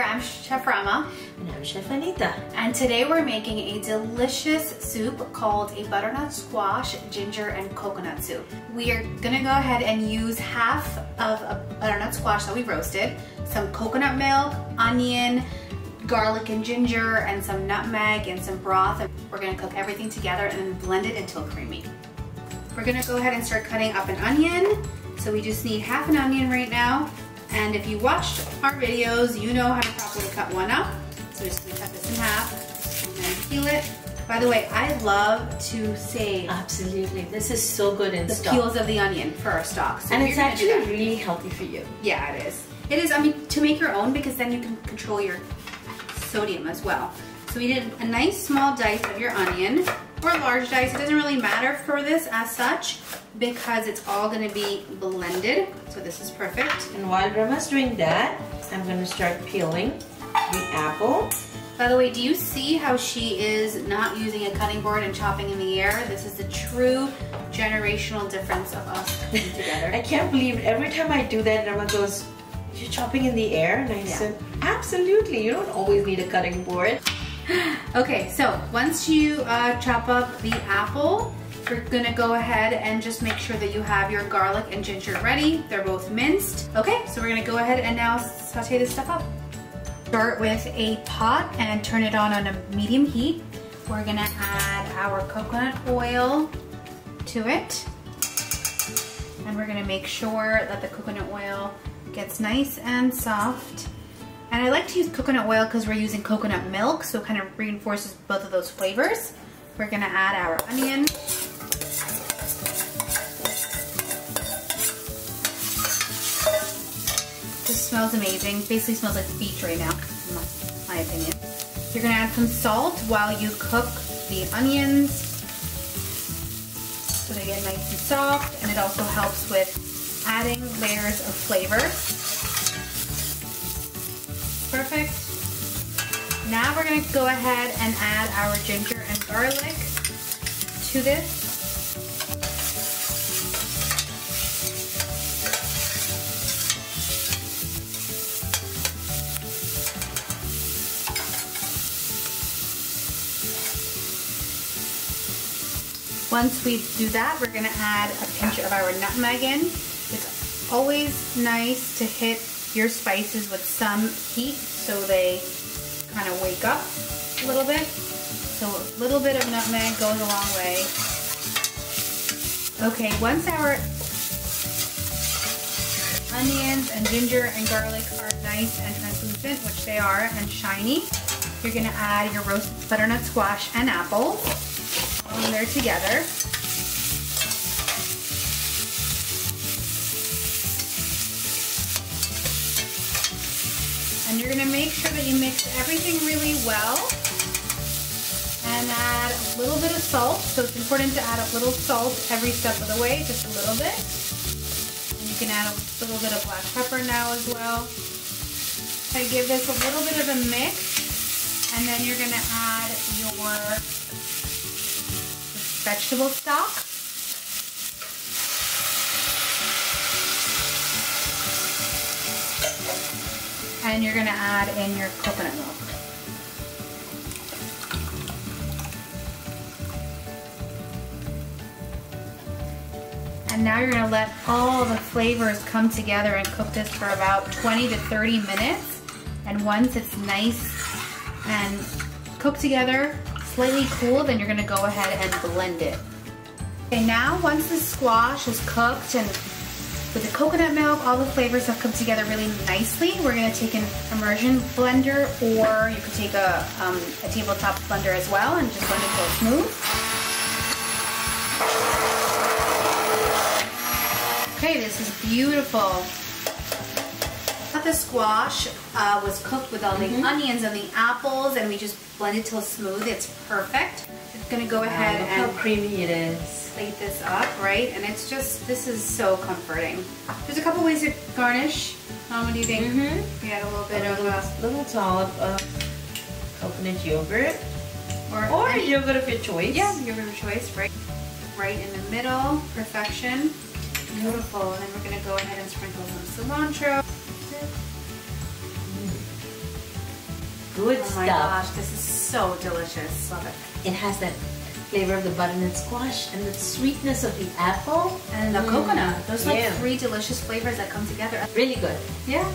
there, I'm Chef Rama. And I'm Chef Anita. And today we're making a delicious soup called a butternut squash, ginger, and coconut soup. We are gonna go ahead and use half of a butternut squash that we roasted, some coconut milk, onion, garlic and ginger, and some nutmeg and some broth. And we're gonna cook everything together and then blend it until creamy. We're gonna go ahead and start cutting up an onion. So we just need half an onion right now. And if you watched our videos, you know how to properly cut one up. So we're just gonna cut this in half and then peel it. By the way, I love to save Absolutely. This is so good in the stock. peels of the onion for our stock. So and it's you're gonna do actually really healthy for you. yeah, it is. It is, I mean, to make your own because then you can control your sodium as well. So we did a nice small dice of your onion or large dice. It doesn't really matter for this as such because it's all gonna be blended. So this is perfect. And while Rama's doing that, I'm going to start peeling the apple. By the way, do you see how she is not using a cutting board and chopping in the air? This is the true generational difference of us coming together. I can't believe every time I do that, Rama goes, you're chopping in the air? And I Yeah. said, absolutely. You don't always need a cutting board. Okay, so once you uh, chop up the apple, we're gonna go ahead and just make sure that you have your garlic and ginger ready. They're both minced. Okay, so we're gonna go ahead and now saute this stuff up. Start with a pot and turn it on on a medium heat. We're gonna add our coconut oil to it. And we're gonna make sure that the coconut oil gets nice and soft. And I like to use coconut oil because we're using coconut milk, so it kind of reinforces both of those flavors. We're gonna add our onion. This smells amazing. Basically smells like beach right now, in my, opinion. You're gonna add some salt while you cook the onions so they get nice and soft, and it also helps with adding layers of flavor. Perfect. Now we're gonna go ahead and add our ginger and garlic to this. Once we do that, we're gonna add a pinch of our nutmeg in. It's always nice to hit your spices with some heat so they kind of wake up a little bit. So a little bit of nutmeg goes a long way. Okay, once our onions and ginger and garlic are nice and translucent, which they are, and shiny, you're gonna add your roasted butternut squash and apple all in there together. You're gonna make sure that you mix everything really well and add a little bit of salt. So it's important to add a little salt every step of the way, just a little bit. And you can add a little bit of black pepper now as well. I give this a little bit of a mix and then you're gonna add your vegetable stock. And you're gonna add in your coconut milk. And now you're gonna let all the flavors come together and cook this for about 20 to 30 minutes. And once it's nice and cooked together, slightly cool, then you're gonna go ahead and blend it. Okay, now once the squash is cooked and with the coconut milk, all the flavors have come together really nicely. We're gonna take an immersion blender or you could take a, um, a tabletop blender as well and just blend it till smooth. Okay, this is beautiful. But the squash uh, was cooked with all the onions and the apples and we just blended till smooth. It's perfect. It's gonna go ahead and how creamy it is. plate this up, right? And it's just, this is so comforting. There's a couple ways to garnish. Um, what do you think? Mm-hmm. We add a little bit of, A little dollop of coconut yogurt or, or yogurt of your choice. yeah, your of choice, right? Right in the middle, perfection. Beautiful. And then we're gonna go ahead and sprinkle some cilantro. Good Oh my stuff. gosh, this is so delicious. Love it. It has that flavor of the butternut squash and the sweetness of the apple. And the coconut. Those like yeah. three delicious flavors that come together. Really good. Yeah.